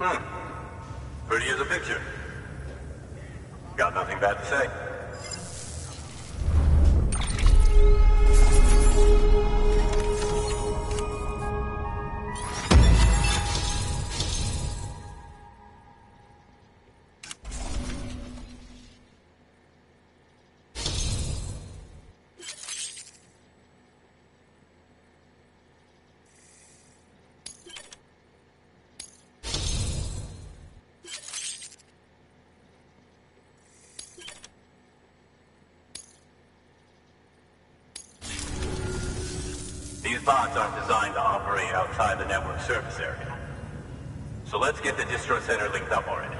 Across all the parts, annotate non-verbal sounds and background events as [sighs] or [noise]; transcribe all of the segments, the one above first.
Hmm. Pretty as a picture. Got nothing bad to say. Aren't designed to operate outside the network service area. So let's get the distro center linked up already.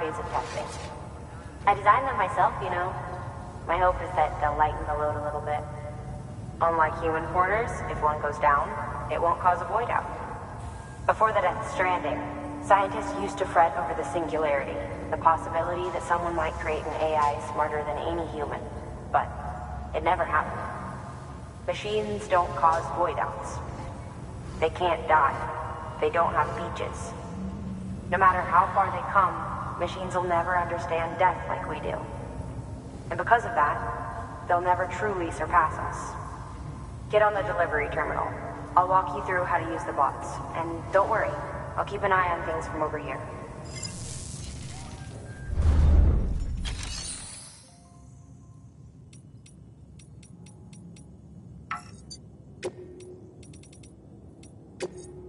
Phase of testing. I designed them myself, you know. My hope is that they'll lighten the load a little bit. Unlike human porters, if one goes down, it won't cause a void out. Before the Death Stranding, scientists used to fret over the singularity, the possibility that someone might create an AI smarter than any human. But it never happened. Machines don't cause void outs. They can't die. They don't have beaches. No matter how far they come, machines will never understand death like we do. And because of that, they'll never truly surpass us. Get on the delivery terminal. I'll walk you through how to use the bots. And don't worry, I'll keep an eye on things from over here.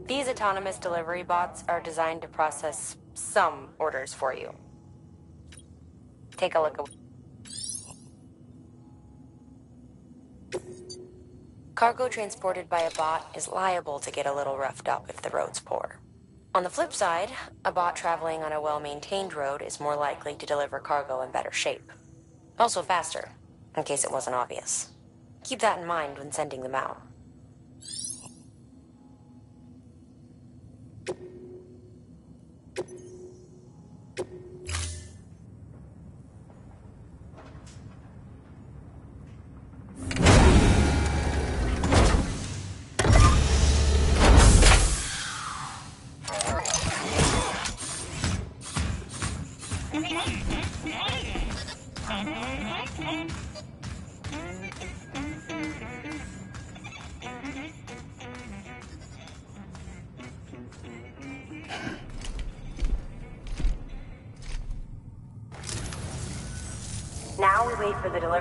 These autonomous delivery bots are designed to process some orders for you. Take a look at Cargo transported by a bot is liable to get a little roughed up if the road's poor. On the flip side, a bot traveling on a well maintained road is more likely to deliver cargo in better shape. Also faster, in case it wasn't obvious. Keep that in mind when sending them out.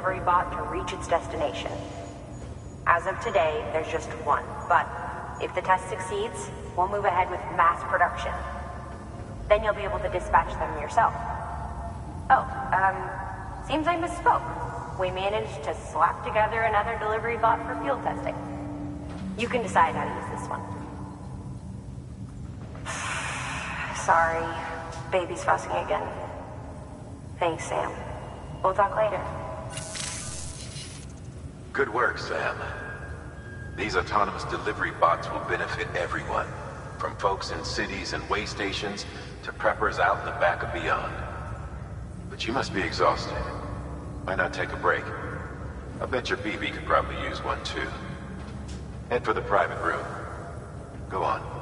Delivery bot to reach its destination. As of today, there's just one. But if the test succeeds, we'll move ahead with mass production. Then you'll be able to dispatch them yourself. Oh, um, seems I misspoke. We managed to slap together another delivery bot for field testing. You can decide how to use this one. [sighs] Sorry, baby's fussing again. Thanks, Sam. We'll talk later. Good work, Sam. These autonomous delivery bots will benefit everyone, from folks in cities and way stations to preppers out in the back of beyond. But you must be exhausted. Why not take a break? I bet your BB could probably use one too. Head for the private room. Go on.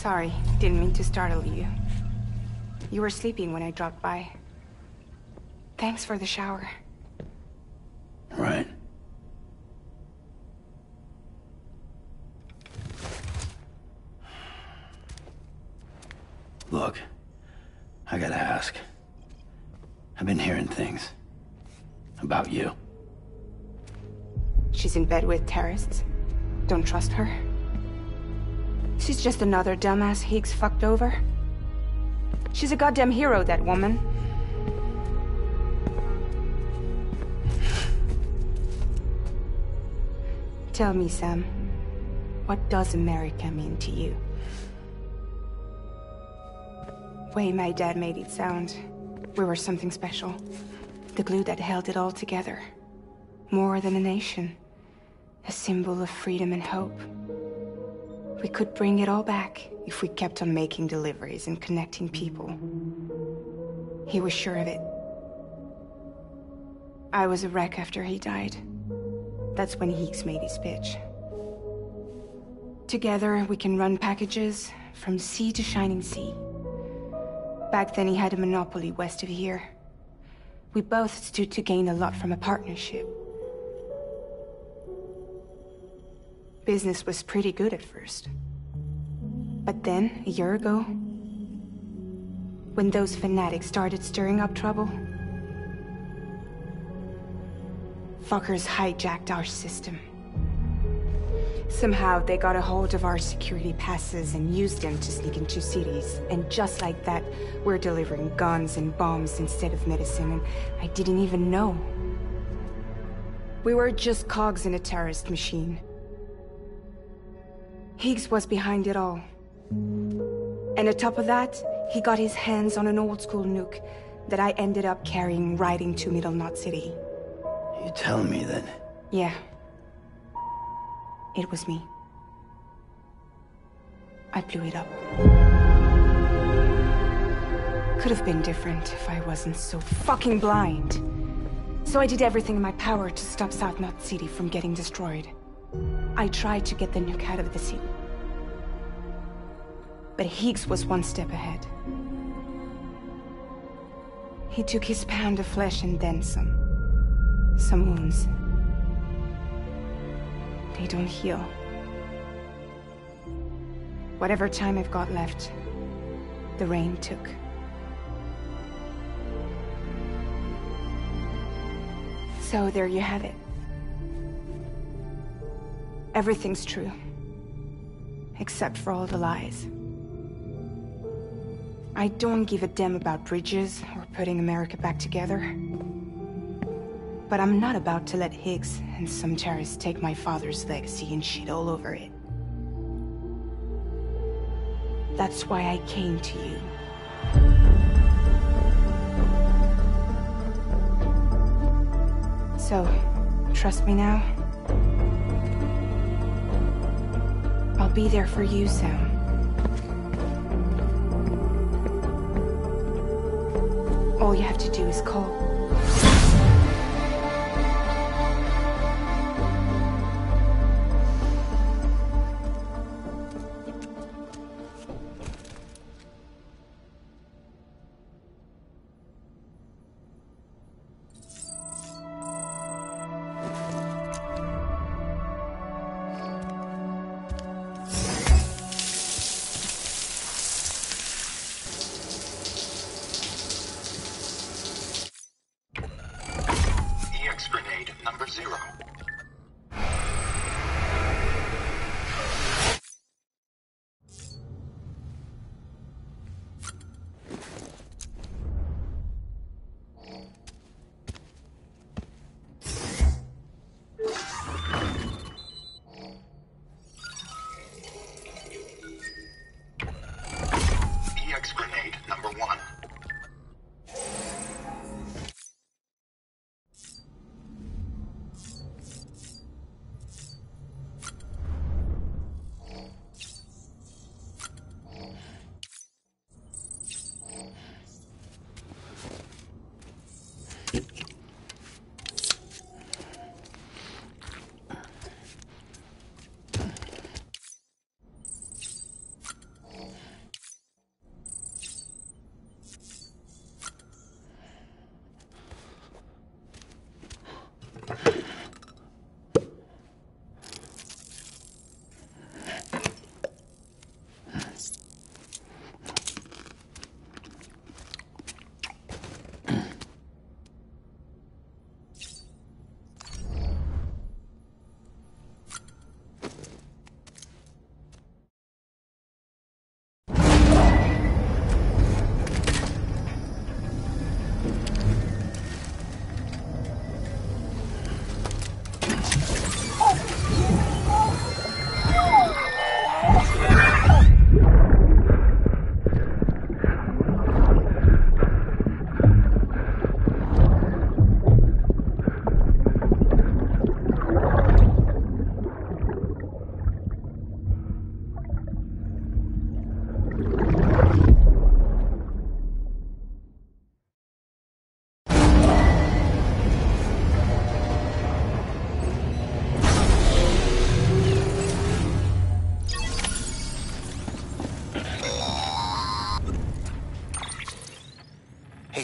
Sorry, didn't mean to startle you. You were sleeping when I dropped by. Thanks for the shower. Right. Look, I gotta ask. I've been hearing things. About you. She's in bed with terrorists. Don't trust her. She's just another dumbass Higgs fucked over. She's a goddamn hero, that woman. Tell me, Sam, what does America mean to you? Way my dad made it sound, we were something special. The glue that held it all together. More than a nation. A symbol of freedom and hope. We could bring it all back if we kept on making deliveries and connecting people. He was sure of it. I was a wreck after he died. That's when Higgs made his pitch. Together, we can run packages from sea to shining sea. Back then, he had a monopoly west of here. We both stood to gain a lot from a partnership. Business was pretty good at first. But then, a year ago, when those fanatics started stirring up trouble, fuckers hijacked our system. Somehow they got a hold of our security passes and used them to sneak into cities. And just like that, we're delivering guns and bombs instead of medicine, and I didn't even know. We were just cogs in a terrorist machine. Higgs was behind it all. And atop of that, he got his hands on an old-school nuke that I ended up carrying right into Middle Knot City. You tell me that... Yeah. It was me. I blew it up. Could have been different if I wasn't so fucking blind. So I did everything in my power to stop South Knot City from getting destroyed. I tried to get the nuke out of the city. But Higgs was one step ahead. He took his pound of flesh and then some. Some wounds. They don't heal. Whatever time I've got left, the rain took. So there you have it. Everything's true. Except for all the lies. I don't give a damn about bridges or putting America back together. But I'm not about to let Higgs and some terrorists take my father's legacy and shit all over it. That's why I came to you. So, trust me now? I'll be there for you, Sam. All you have to do is call.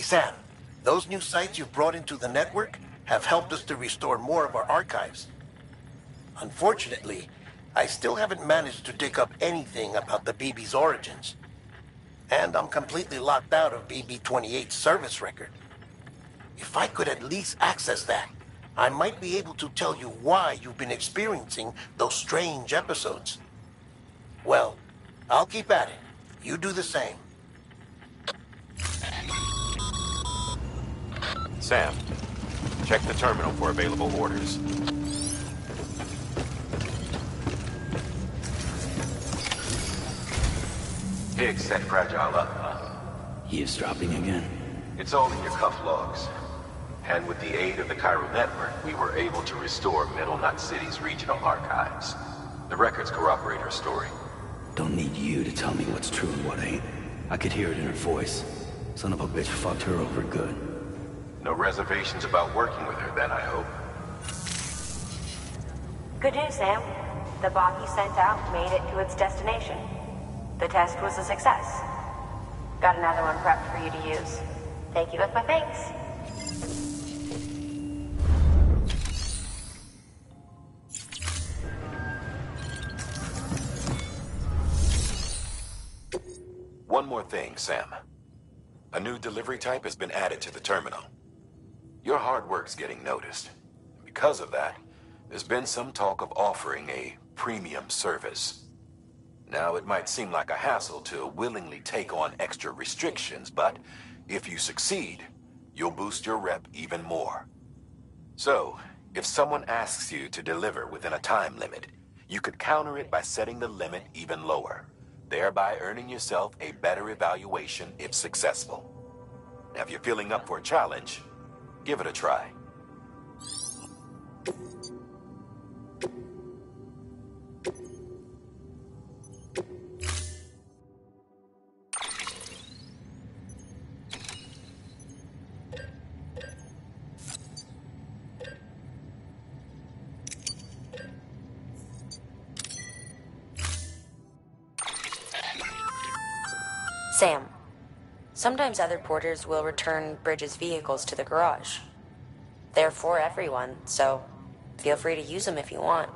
Sam, those new sites you've brought into the network have helped us to restore more of our archives. Unfortunately, I still haven't managed to dig up anything about the BB's origins. And I'm completely locked out of BB-28's service record. If I could at least access that, I might be able to tell you why you've been experiencing those strange episodes. Well, I'll keep at it. You do the same. Sam, check the terminal for available orders. Higgs set Fragile up. He is dropping again? It's all in your cuff logs. And with the aid of the Chiral Network, we were able to restore Middle Knot City's regional archives. The records corroborate her story. Don't need you to tell me what's true and what ain't. I could hear it in her voice. Son of a bitch fucked her over good. No reservations about working with her then, I hope. Good news, Sam. The bot you sent out made it to its destination. The test was a success. Got another one prepped for you to use. Thank you with my thanks. One more thing, Sam. A new delivery type has been added to the terminal. Your hard work's getting noticed. Because of that, there's been some talk of offering a premium service. Now, it might seem like a hassle to willingly take on extra restrictions, but if you succeed, you'll boost your rep even more. So, if someone asks you to deliver within a time limit, you could counter it by setting the limit even lower, thereby earning yourself a better evaluation if successful. Now, if you're feeling up for a challenge, give it a try. Sometimes other porters will return Bridges' vehicles to the garage. They're for everyone, so feel free to use them if you want.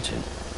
about it.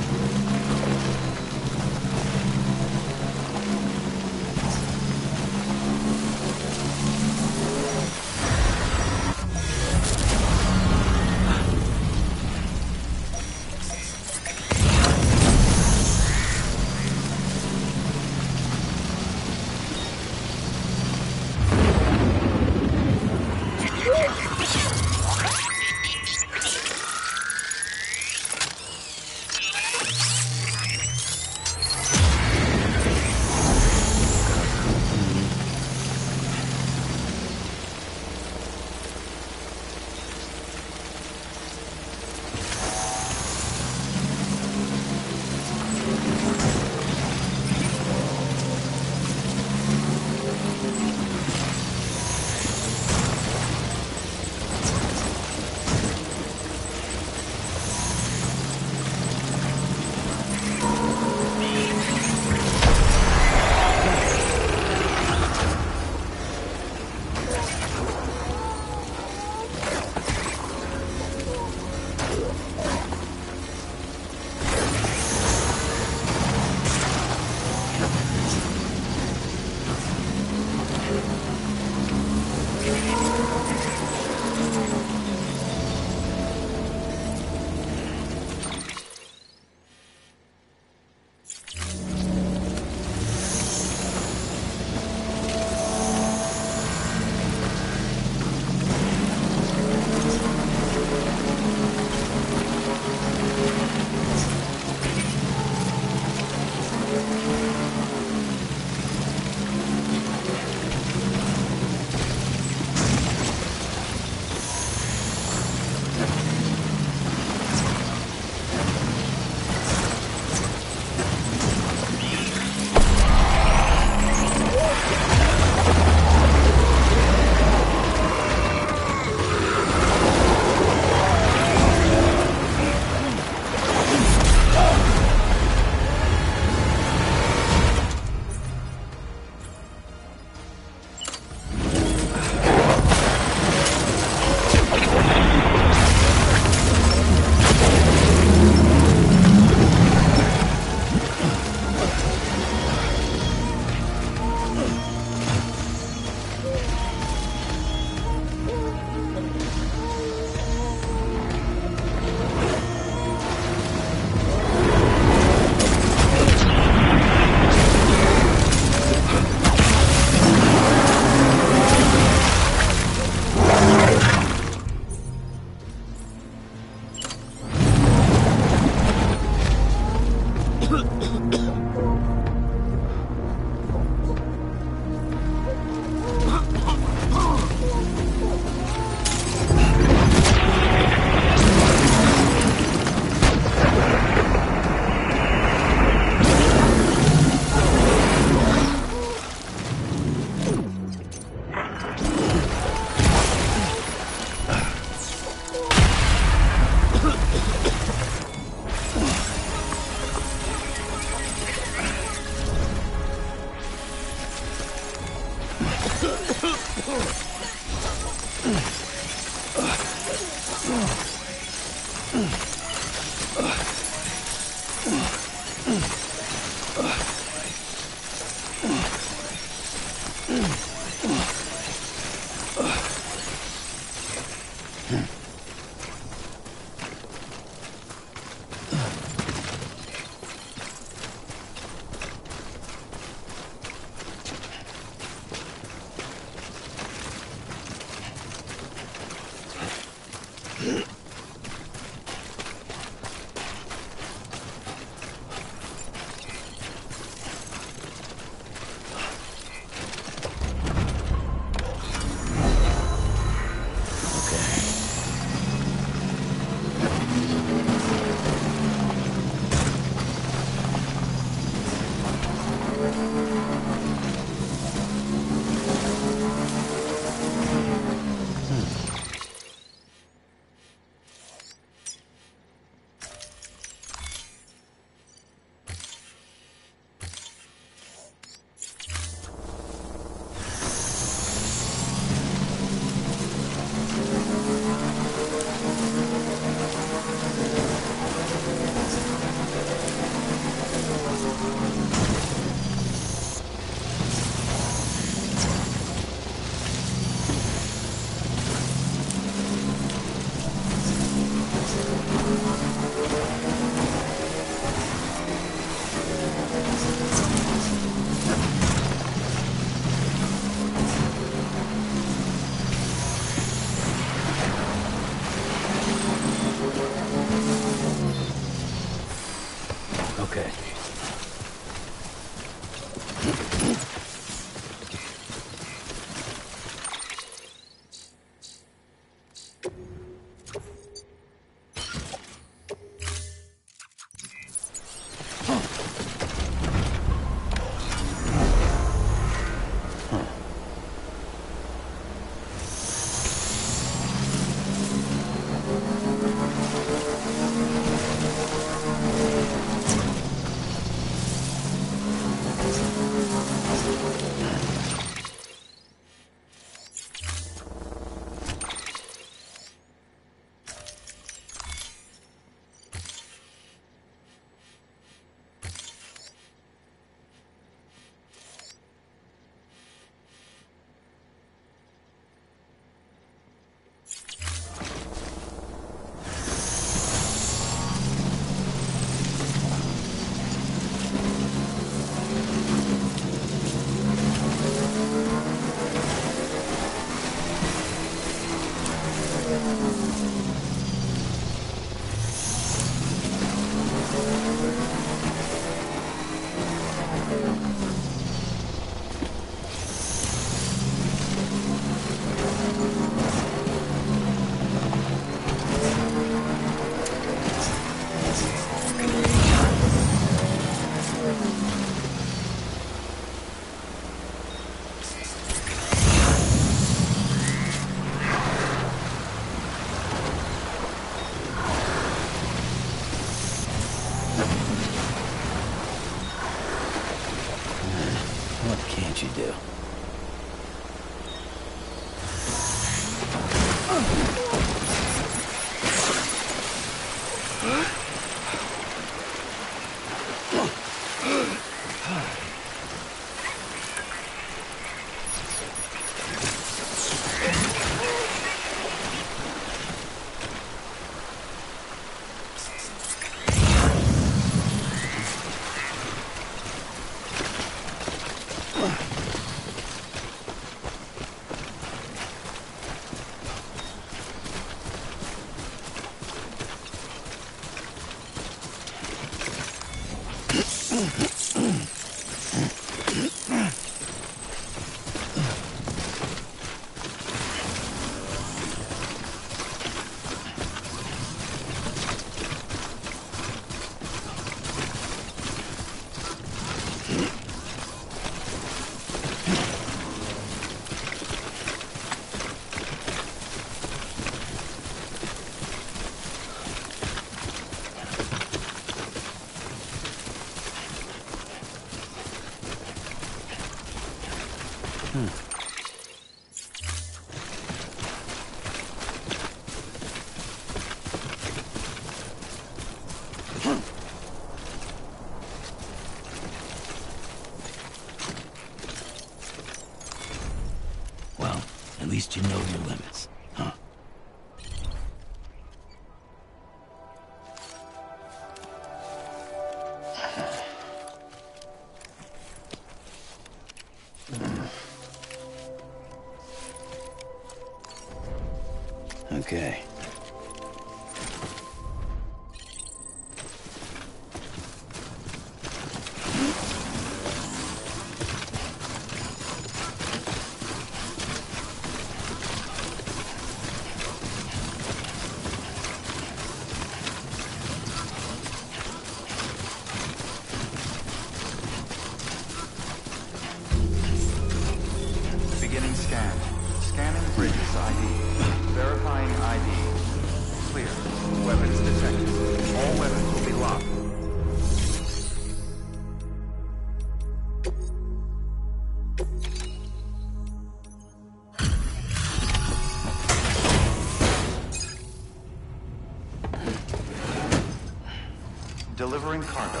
Delivering cargo.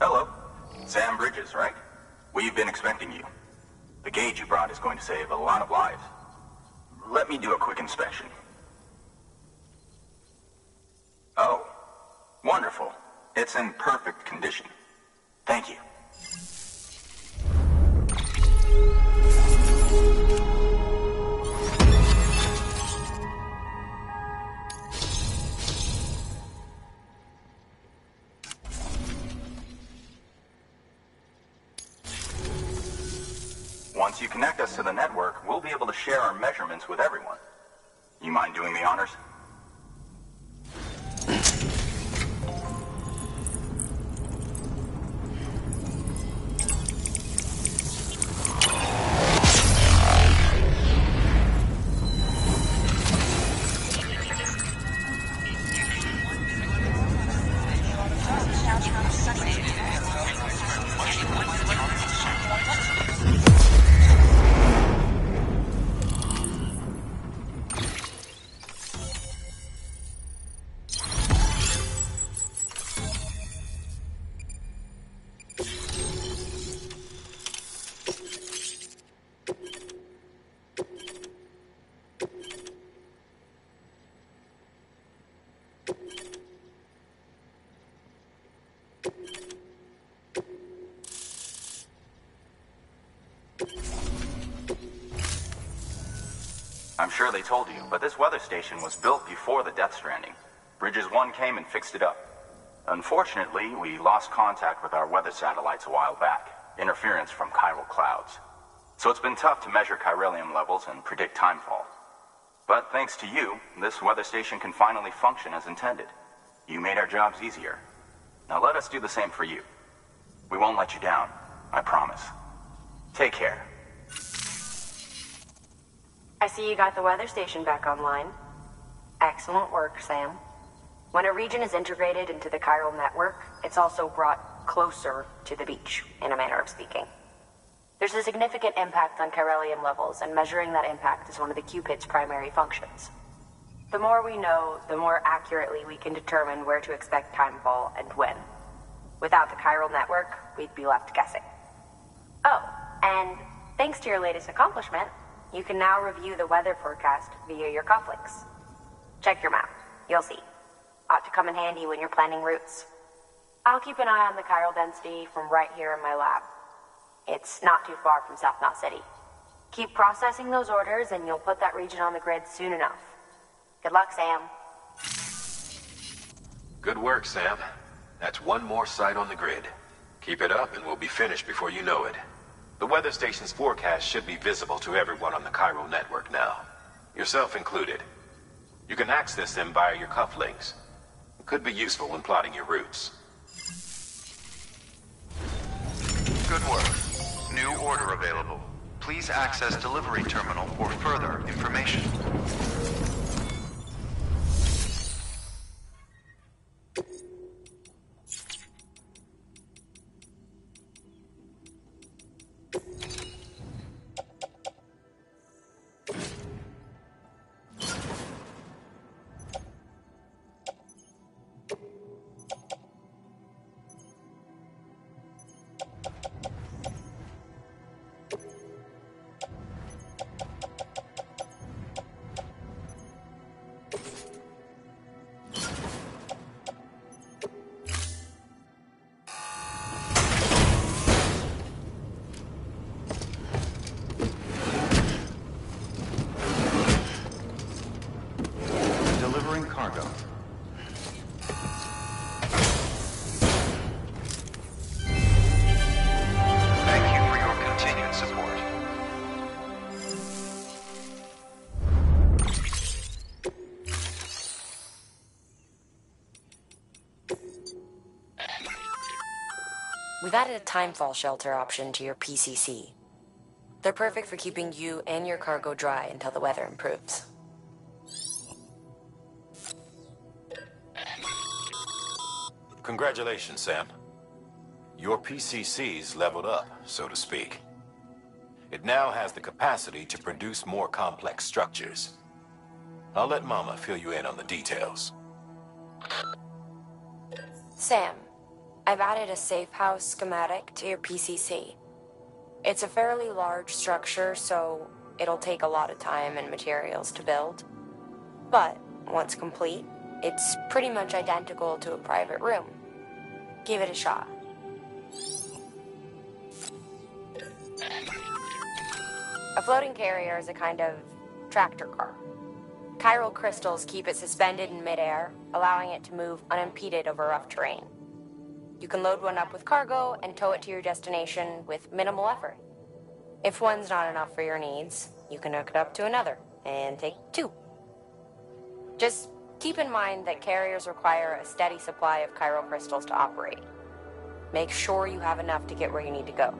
Hello. Sam Bridges, right? We've been expecting you. The gauge you brought is going to save a lot of sure they told you, but this weather station was built before the Death Stranding. Bridges 1 came and fixed it up. Unfortunately, we lost contact with our weather satellites a while back. Interference from chiral clouds. So it's been tough to measure chiralium levels and predict timefall. But thanks to you, this weather station can finally function as intended. You made our jobs easier. Now let us do the same for you. We won't let you down, I promise. Take care. I see you got the weather station back online. Excellent work, Sam. When a region is integrated into the chiral network, it's also brought closer to the beach, in a manner of speaking. There's a significant impact on chiralium levels, and measuring that impact is one of the Cupid's primary functions. The more we know, the more accurately we can determine where to expect timefall and when. Without the chiral network, we'd be left guessing. Oh, and thanks to your latest accomplishment, you can now review the weather forecast via your cufflinks. Check your map. You'll see. Ought to come in handy when you're planning routes. I'll keep an eye on the chiral density from right here in my lab. It's not too far from South Knot City. Keep processing those orders and you'll put that region on the grid soon enough. Good luck, Sam. Good work, Sam. That's one more site on the grid. Keep it up and we'll be finished before you know it. The weather station's forecast should be visible to everyone on the chiral network now. Yourself included. You can access them via your cufflinks. It could be useful when plotting your routes. Good work. New order available. Please access delivery terminal for further information. We've added a timefall shelter option to your PCC. They're perfect for keeping you and your cargo dry until the weather improves. Congratulations, Sam. Your PCC's leveled up, so to speak. It now has the capacity to produce more complex structures. I'll let Mama fill you in on the details. Sam, I've added a safe house schematic to your PCC. It's a fairly large structure, so it'll take a lot of time and materials to build. But once complete, it's pretty much identical to a private room. Give it a shot. A floating carrier is a kind of tractor car. Chiral crystals keep it suspended in midair, allowing it to move unimpeded over rough terrain. You can load one up with cargo and tow it to your destination with minimal effort. If one's not enough for your needs, you can hook it up to another and take two. Just keep in mind that carriers require a steady supply of chiral crystals to operate. Make sure you have enough to get where you need to go.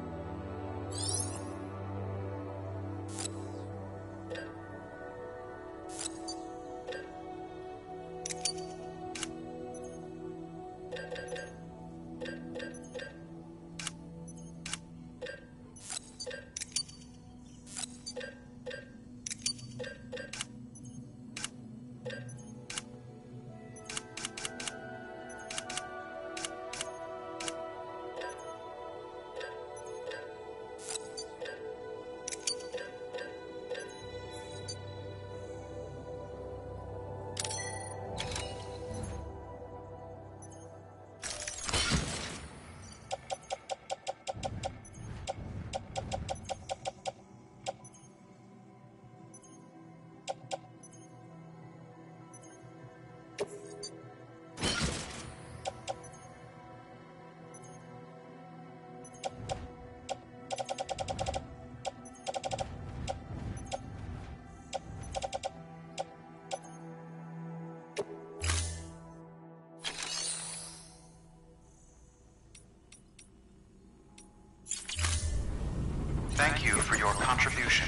For your contribution.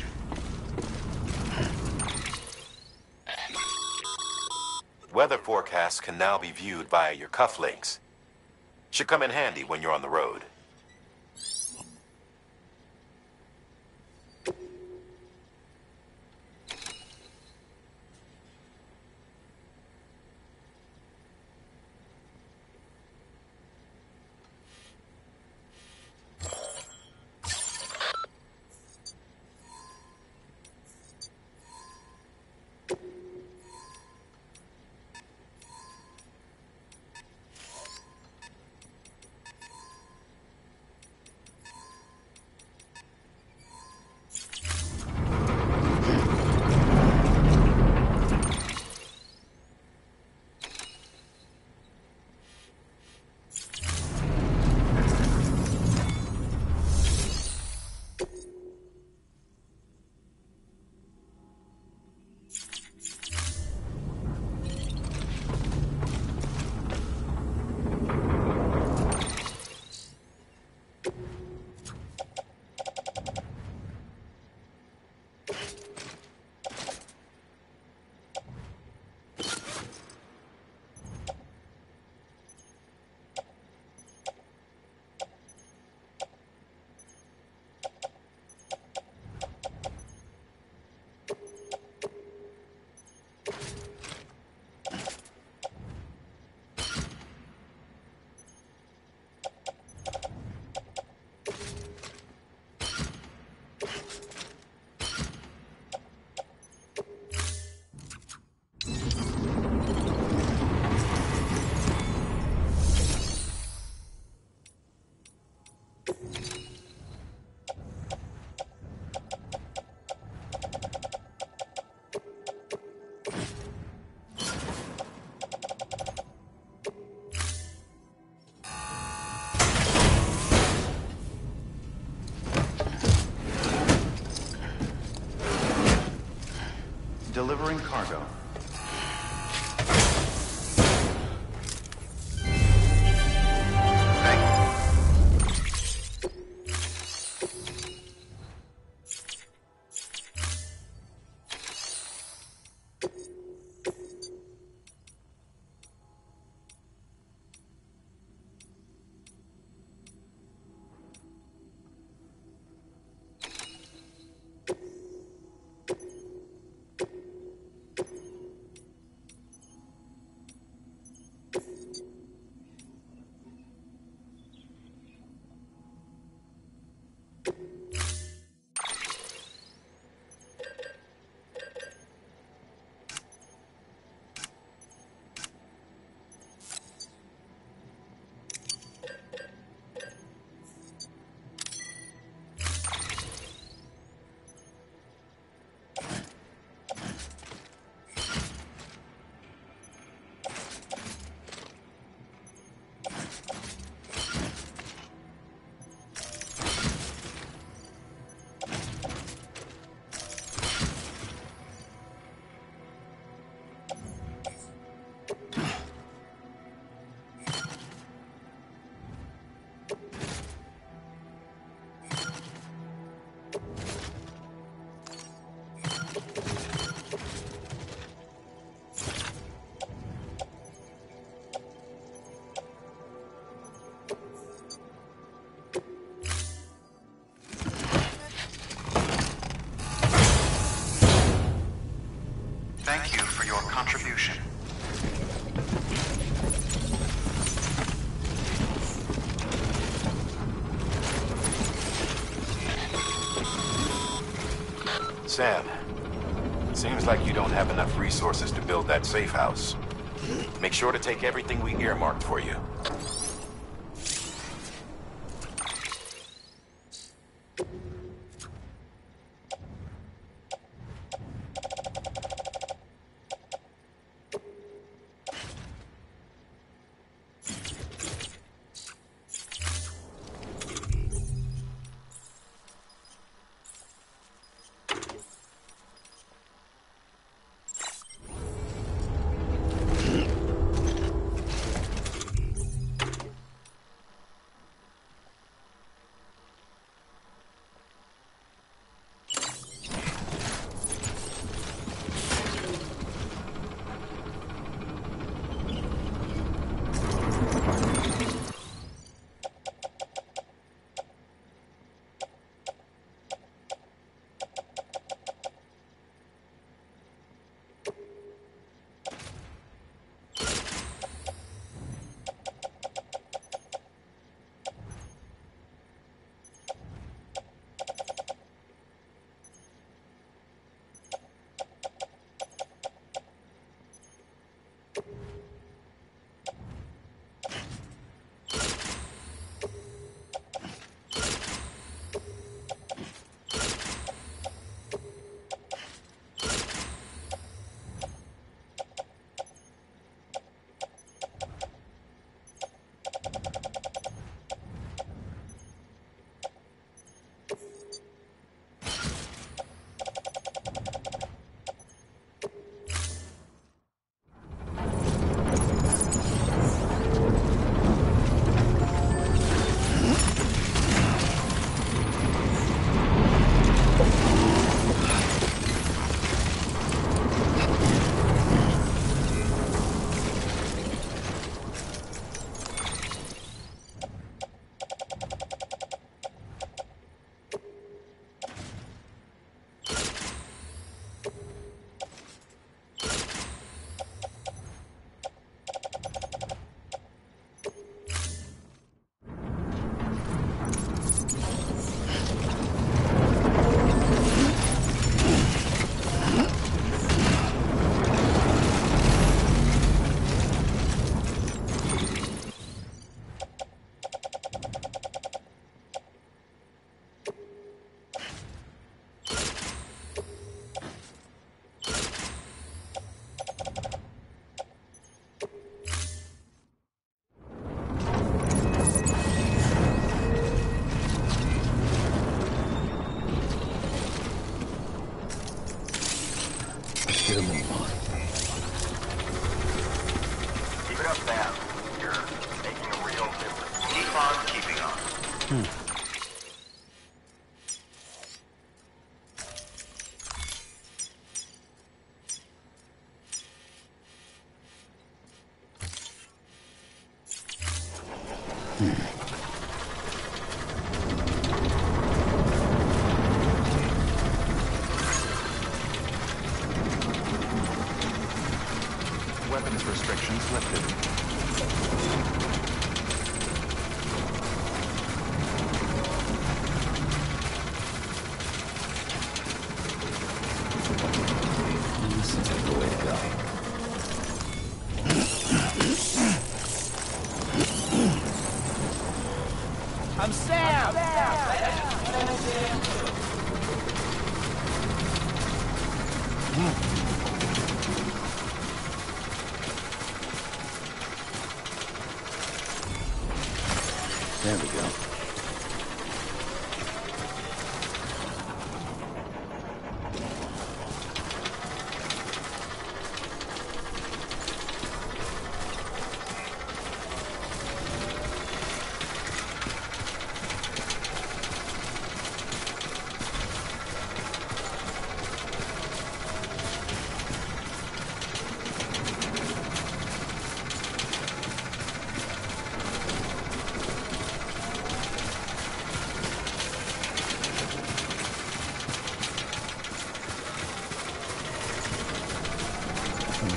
Weather forecasts can now be viewed via your cufflinks. Should come in handy when you're on the road. Delivering cargo. あっ。Sam, seems like you don't have enough resources to build that safe house. Make sure to take everything we earmarked for you.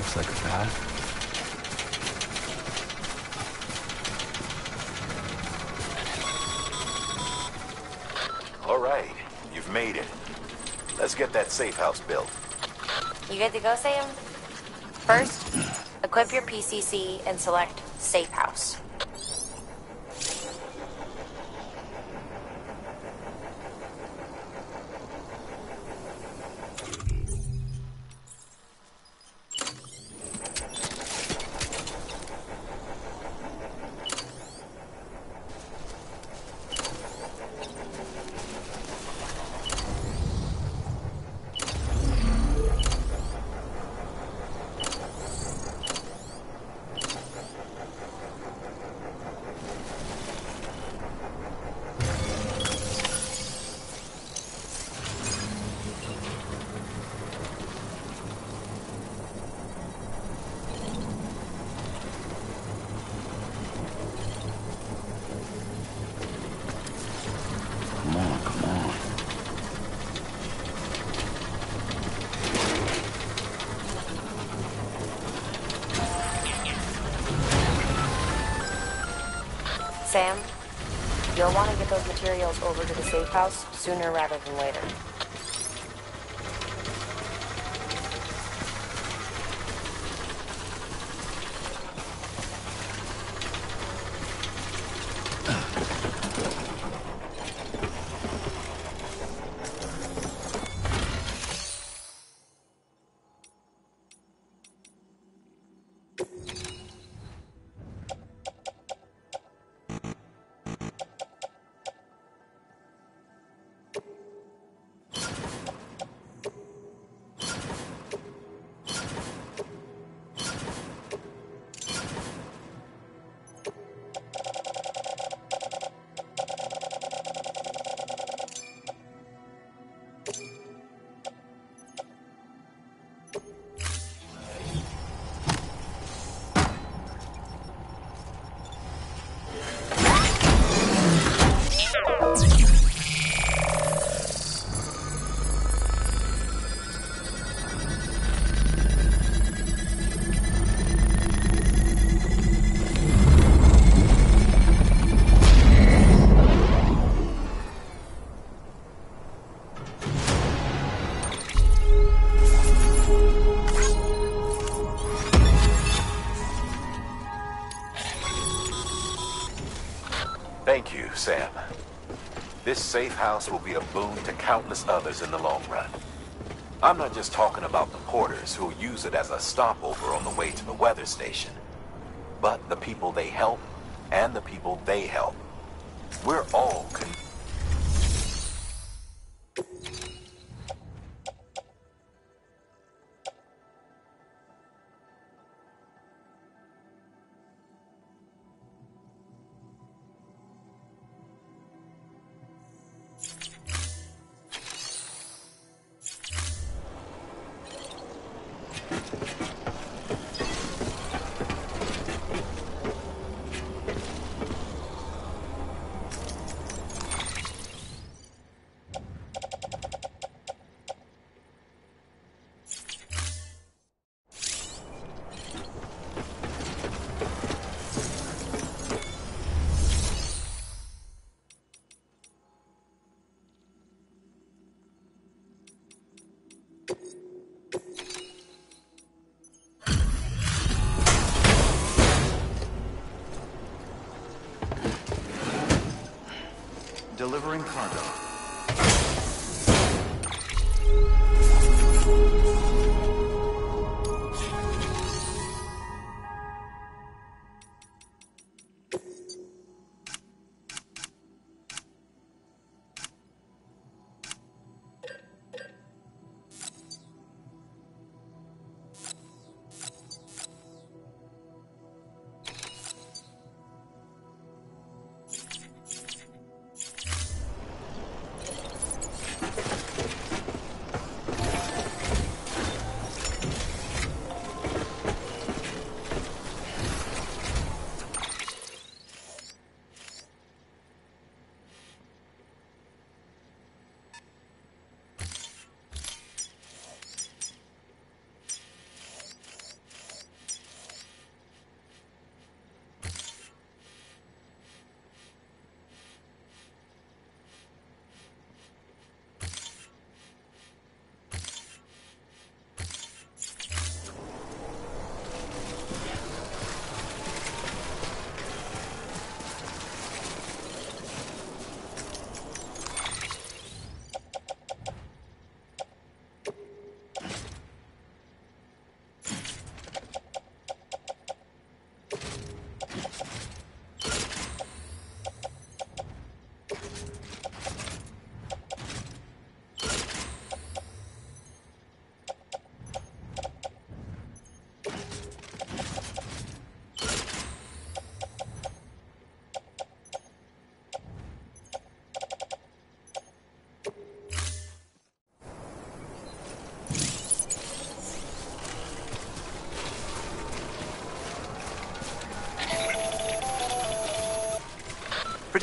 Looks like a path. All right, you've made it. Let's get that safe house built. You good to go, Sam? First, equip your PCC and select Safe House. Materials over to the safe house sooner rather than later. Safe house will be a boon to countless others in the long run. I'm not just talking about the porters who'll use it as a stopover on the way to the weather station, but the people they help and the people they help. We're all con-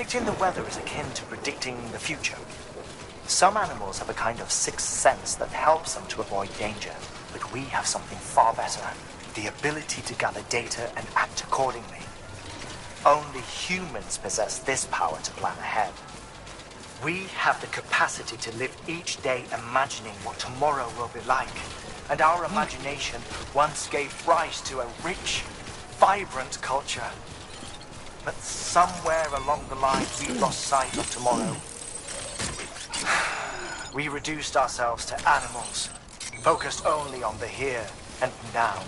Predicting the weather is akin to predicting the future. Some animals have a kind of sixth sense that helps them to avoid danger, but we have something far better the ability to gather data and act accordingly. Only humans possess this power to plan ahead. We have the capacity to live each day imagining what tomorrow will be like, and our imagination once gave rise to a rich, vibrant culture. But somewhere along the line, we lost sight of tomorrow. We reduced ourselves to animals, focused only on the here and now.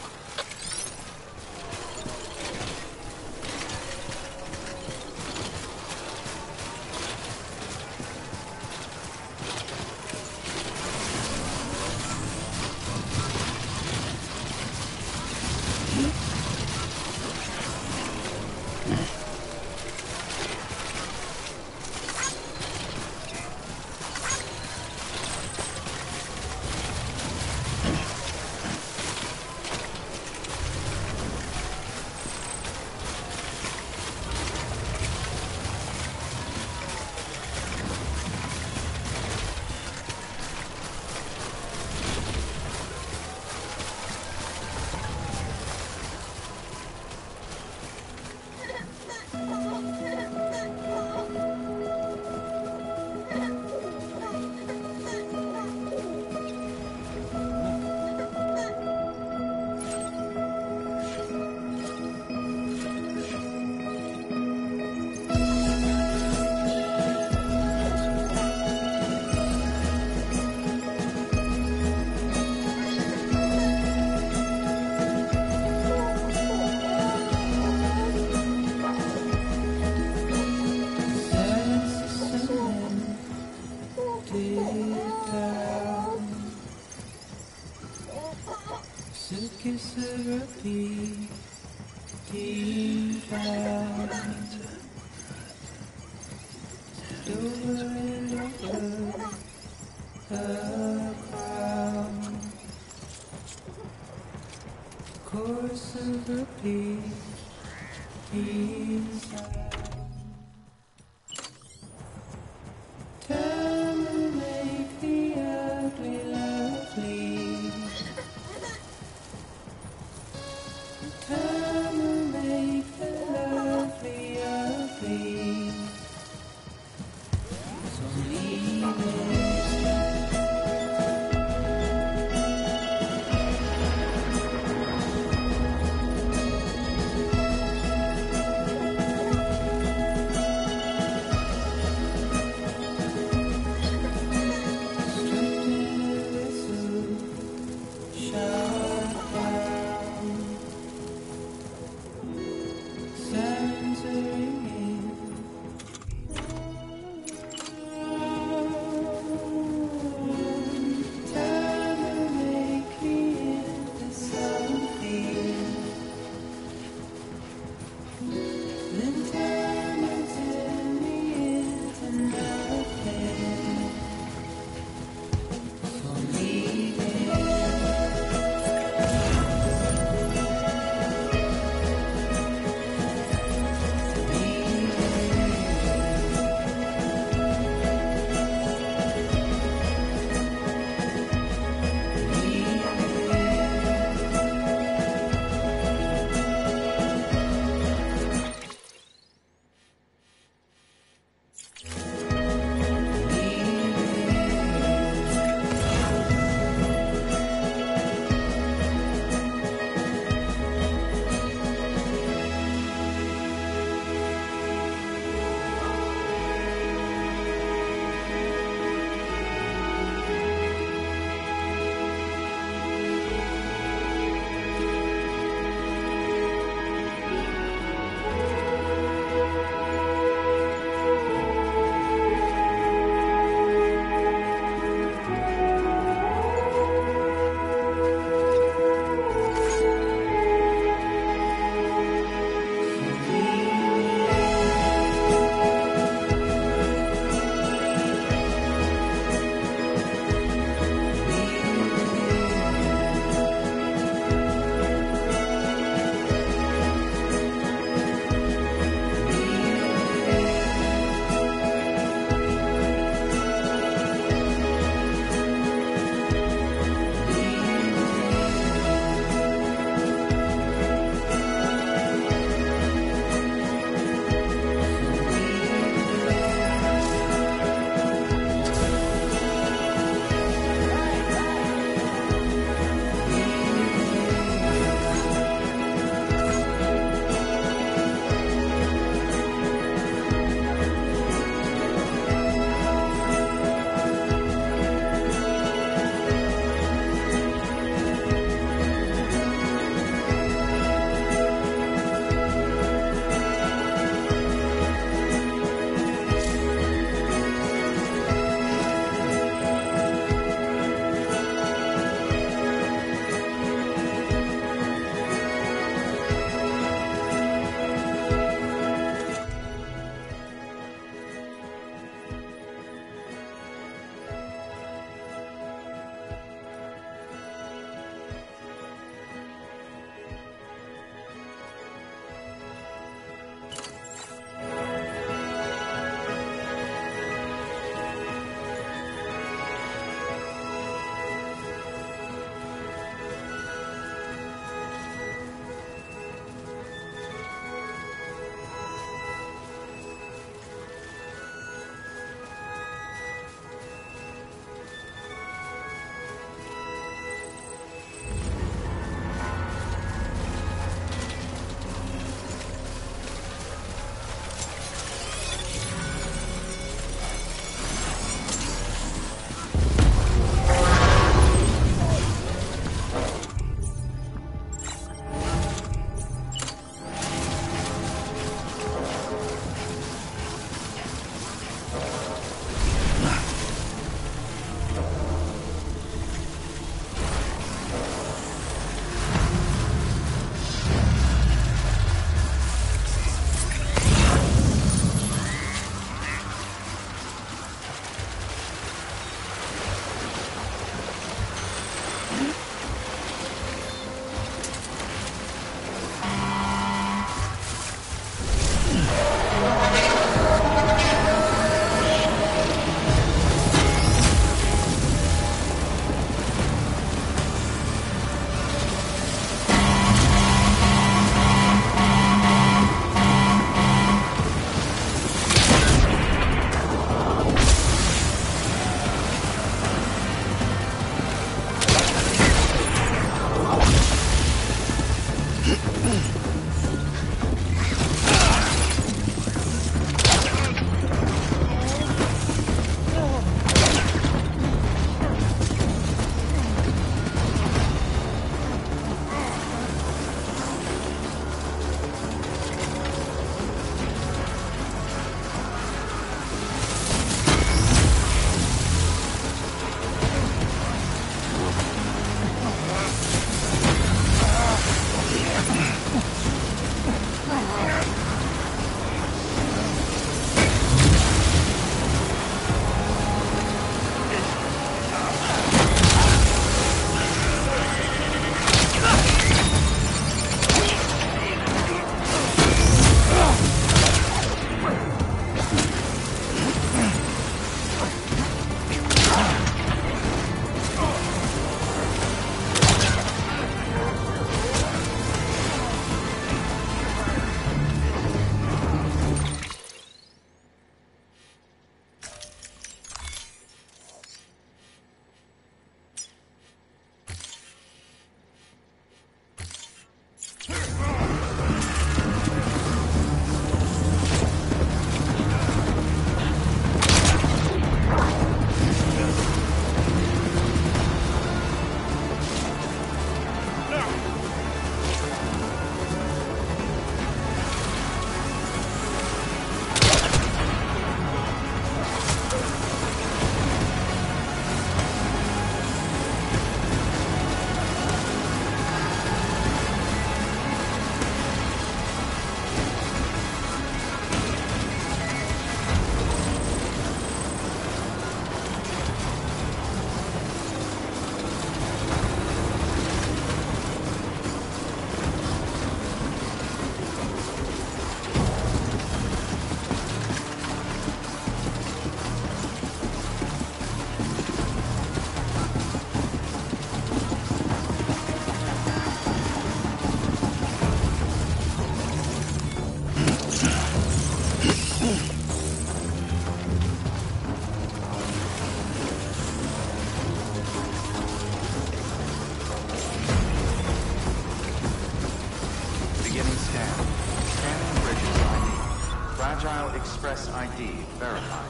ID verified.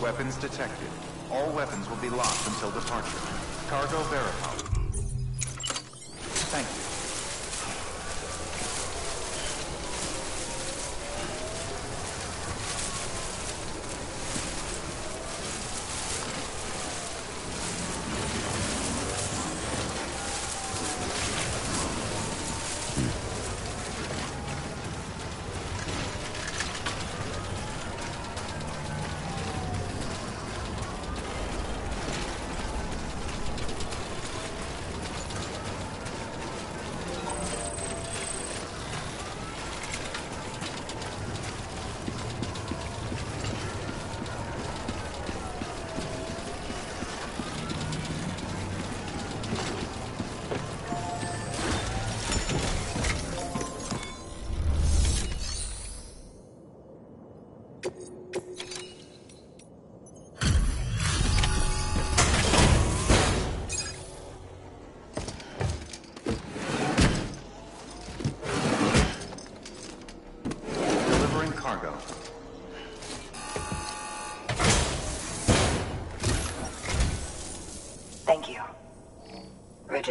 Weapons detected. All weapons will be locked until departure. Cargo verified.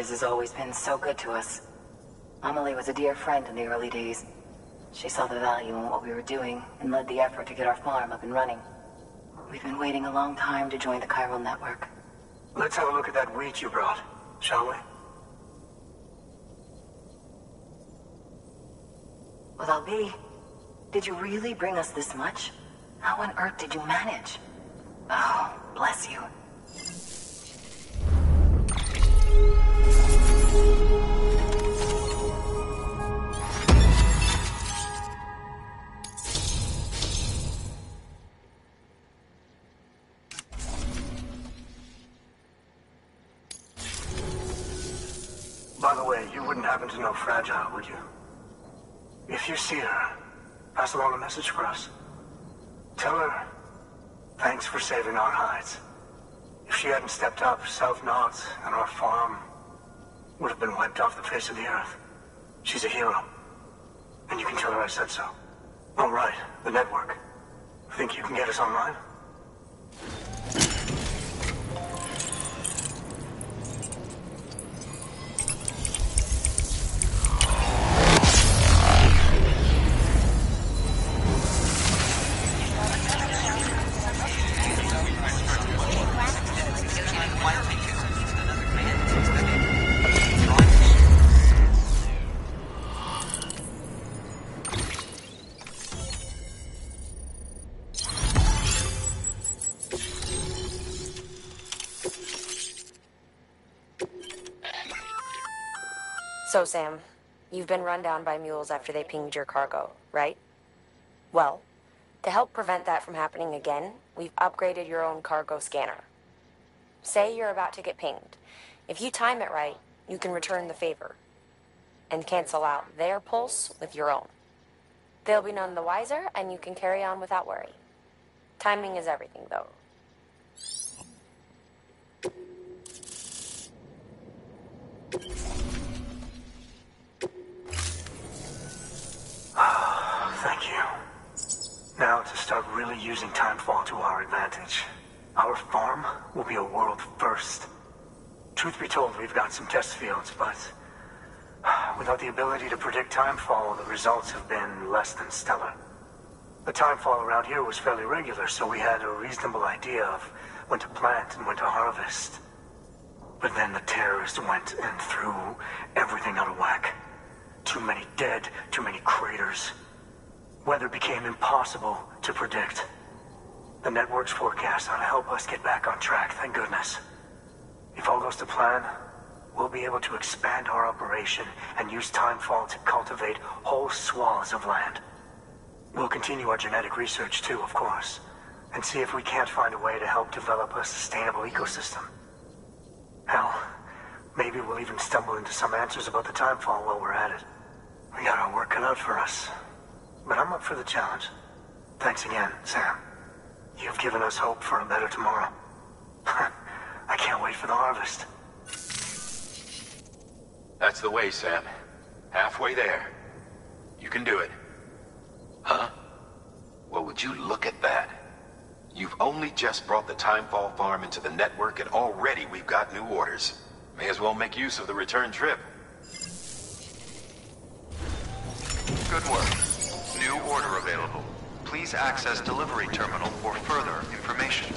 Bridges has always been so good to us. Amelie was a dear friend in the early days. She saw the value in what we were doing and led the effort to get our farm up and running. We've been waiting a long time to join the chiral network. Let's have a look at that wheat you brought, shall we? Well, I'll be. Did you really bring us this much? How on earth did you manage? Oh, bless you. By the way, you wouldn't happen to know Fragile, would you? If you see her, pass along a message for us. Tell her, thanks for saving our hides. If she hadn't stepped up, South Knots and our farm would have been wiped off the face of the earth. She's a hero. And you can tell her I said so. All right, the network. Think you can get us online? So, Sam, you've been run down by mules after they pinged your cargo, right? Well, to help prevent that from happening again, we've upgraded your own cargo scanner. Say you're about to get pinged. If you time it right, you can return the favor and cancel out their pulse with your own. They'll be none the wiser, and you can carry on without worry. Timing is everything, though. Using Timefall to our advantage. Our farm will be a world first. Truth be told, we've got some test fields, but without the ability to predict timefall, the results have been less than stellar. The timefall around here was fairly regular, so we had a reasonable idea of when to plant and when to harvest. But then the terrorists went and threw everything out of whack. Too many dead, too many craters. Weather became impossible to predict. The network's forecast ought to help us get back on track, thank goodness. If all goes to plan, we'll be able to expand our operation and use Timefall to cultivate whole swaths of land. We'll continue our genetic research too, of course, and see if we can't find a way to help develop a sustainable ecosystem. Hell, maybe we'll even stumble into some answers about the Timefall while we're at it. We got our work cut out for us, but I'm up for the challenge. Thanks again, Sam. You've given us hope for a better tomorrow. [laughs] I can't wait for the harvest. That's the way, Sam. Halfway there. You can do it. Huh? Well, would you look at that? You've only just brought the Timefall farm into the network and already we've got new orders. May as well make use of the return trip. Good work. New order available. Please access delivery terminal for further information.